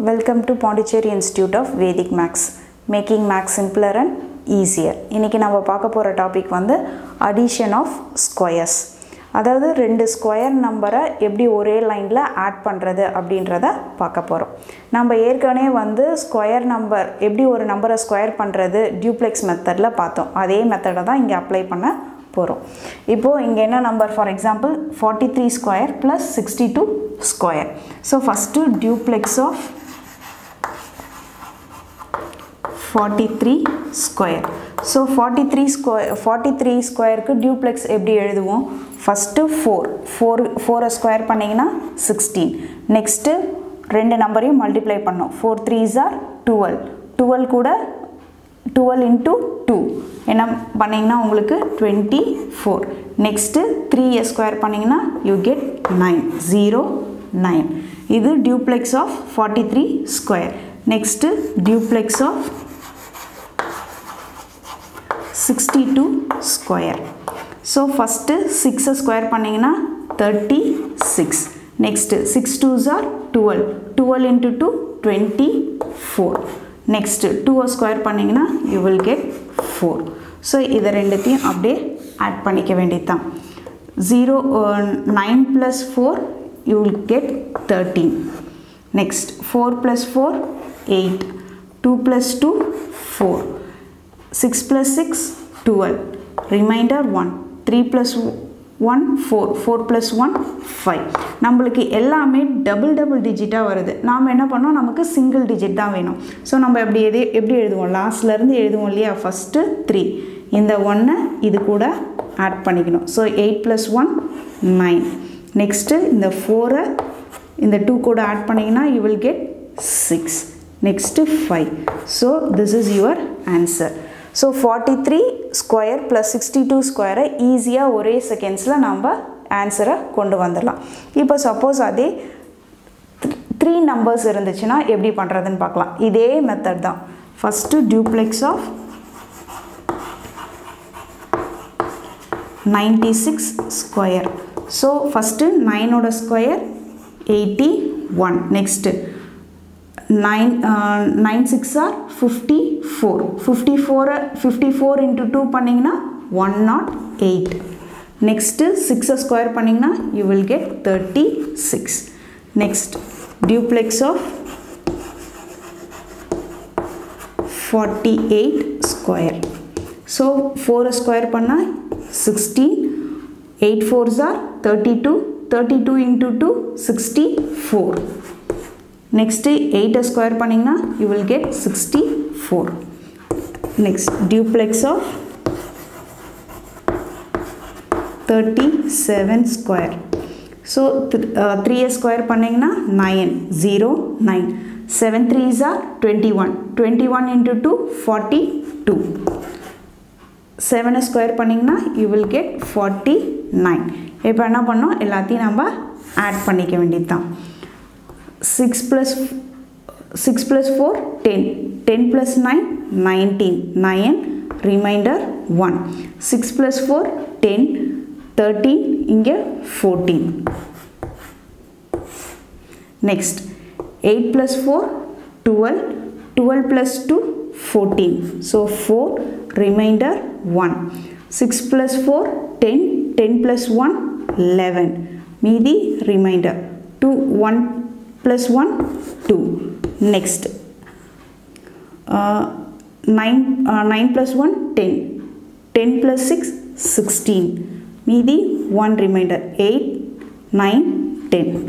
Welcome to Pondicherry institute of Vedic maths making maths simpler and easier இன்றைக்கி நம்ம பார்க்க போகிற டாபிக் வந்து அடிஷன் ஆஃப் ஸ்கொயர்ஸ் அதாவது ரெண்டு ஸ்கொயர் நம்பரை எப்படி ஒரே லைனில் ஆட் பண்ணுறது அப்படின்றத பார்க்க போகிறோம் நம்ம ஏற்கனவே வந்து ஸ்கொயர் நம்பர் எப்படி ஒரு நம்பரை ஸ்கொயர் பண்ணுறது டியூப்ளெக்ஸ் மெத்தடில் பார்த்தோம். அதே மெத்தடை தான் இங்கே அப்ளை பண்ண போகிறோம் இப்போது இங்கே என்ன number for example forty three square plus sixty two square so first duplex of forty three square so forty three square forty three ஸ்கொயருக்கு டியூப்ளெக்ஸ் எப்படி எழுதுவோம்? ஃபஸ்ட்டு ஃபோர் ஃபோர் ஃபோரை ஸ்கொயர் பண்ணீங்கன்னா சிக்ஸ்டீன் நெக்ஸ்ட்டு ரெண்டு நம்பரையும் மல்டிப்ளை பண்ணோம். Four threes are twelve twelve கூட twelve into two என்ன பண்ணிங்கன்னா உங்களுக்கு twenty four next three square பண்ணிங்கன்னா you get nine zero nine இது duplex of forty three square next duplex of sixty two square so first சிக்ஸை square பண்ணிங்கன்னா thirty six next six twos are twelve twelve into two twenty four next டூவை square பண்ணிங்கன்னா you will get four so இதை ரெண்டுத்தையும் அப்படியே add பண்ணிக்க வேண்டியது தான் zero nine plus four you will get thirteen next four plus four eight two plus two four six plus six twelve remainder one three plus one four four plus one five நம்மளுக்கு எல்லாமே double double டிஜிட்டாக வருது. நாம் என்ன பண்ணோம்? நமக்கு single digit தான் வேணும். So நம்ம எப்படி எது எப்படி எழுதுவோம்? லாஸ்ட்லேருந்து எழுதுவோம் இல்லையா? ஃபஸ்ட்டு த்ரீ இந்த ஒன்று இது கூட ஆட் பண்ணிக்கணும். So eight plus one nine next இந்த ஃபோரை இந்த டூ கூட ஆட் பண்ணிங்கன்னா you will get six next five so this is your answer so forty three square plus sixty two ஸ்கொயரை ஈஸியாக ஒரே செகண்ட்ஸில் நம்ம ஆன்சரை கொண்டு வந்துடலாம். இப்போ சப்போஸ் அதே த்ரீ நம்பர்ஸ் இருந்துச்சுன்னா எப்படி பண்ணுறதுன்னு பார்க்கலாம். இதே மெத்தட் தான். First duplex of ninety six square so first நைனோட square eighty one next nine nine six are fifty four fifty four fifty four into two பண்ணிங்கன்னா ஒன் நாட் எயிட் நெக்ஸ்ட்டு சிக்ஸை square பண்ணிங்கன்னா you will get thirty six next duplex of forty eight square so ஃபோரை square பண்ணால் sixteen eight fours are thirty two thirty two into two sixty four next எயிட்டை square பண்ணிங்கன்னா you will get sixty four next duplex of thirty seven square so த்ரீயை square பண்ணிங்கன்னா nine zero nine seven threes are twenty one twenty one into two forty two செவனை square பண்ணிங்கன்னா you will get forty nine இப்போ என்ன பண்ணோம் எல்லாத்தையும் நம்ம add பண்ணிக்க வேண்டியது தான் six plus six plus four ten ten plus nine nineteen nine remainder one six plus four ten thirteen இங்கே fourteen next eight plus four twelve twelve plus two fourteen so four remainder one six plus four ten ten plus one eleven மீதி reminder two one plus 1 2 next. Uh, 9 uh, 9 plus 1 10 10 plus 6 16 மீதி 1 remainder. 8 9 10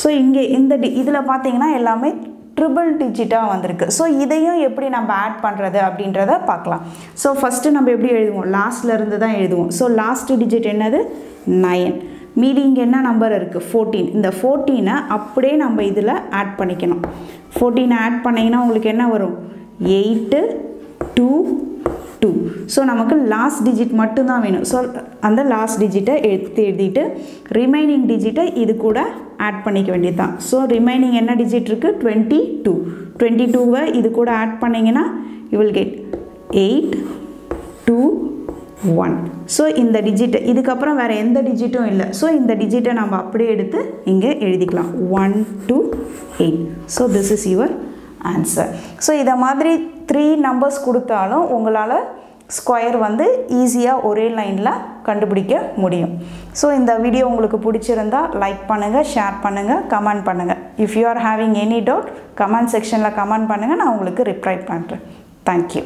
so இங்கே இந்த D இதில் பார்த்தீங்கன்னா எல்லாமே triple டிஜிட்டாக வந்திருக்கு. So இதையும் எப்படி நம்ம ஆட் பண்ணுறது அப்படின்றத பார்க்கலாம் ஸோ ஃபஸ்ட்டு நம்ம எப்படி எழுதுவோம்? லாஸ்ட்லேருந்து தான் எழுதுவோம். ஸோ லாஸ்ட் டிஜிட் என்னது? நயன் மீதி இங்கே என்ன நம்பர் இருக்குது ஃபோர்டீன் இந்த ஃபோர்டீனை அப்படியே நம்ம இதில் ஆட் பண்ணிக்கணும். ஃபோர்டீனை ஆட் பண்ணிங்கன்னா உங்களுக்கு என்ன வரும்? எயிட்டு டூ டூ ஸோ நமக்கு லாஸ்ட் டிஜிட் மட்டும்தான் வேணும். ஸோ அந்த லாஸ்ட் டிஜிட்டை எடுத்து எழுதிட்டு ரிமைனிங் டிஜிட்டை இது கூட ஆட் பண்ணிக்க வேண்டியது தான் ஸோ ரிமைனிங் என்ன டிஜிட் இருக்குது டுவெண்ட்டி டூ டுவெண்ட்டி டூவை இது கூட ஆட் பண்ணிங்கன்னா you will get eight two one so இந்த டிஜிட் இதுக்கப்புறம் வேறு எந்த டிஜிட்டும் இல்லை. ஸோ இந்த டிஜிட்டை நம்ம அப்படியே எடுத்து இங்கே எழுதிக்கலாம். One two eight so this is your answer so இதை மாதிரி த்ரீ நம்பர்ஸ் கொடுத்தாலும் உங்களால் ஸ்கொயர் வந்து ஈஸியாக ஒரே லைனில் கண்டுபிடிக்க முடியும். ஸோ இந்த வீடியோ உங்களுக்கு பிடிச்சிருந்தா லைக் பண்ணுங்கள் ஷேர் பண்ணுங்கள் கமெண்ட் பண்ணுங்கள் if you are having any doubt comment செக்ஷனில் கமெண்ட் பண்ணுங்கள் நான் உங்களுக்கு ரிப்ளை பண்ணுறேன் தேங்க்யூ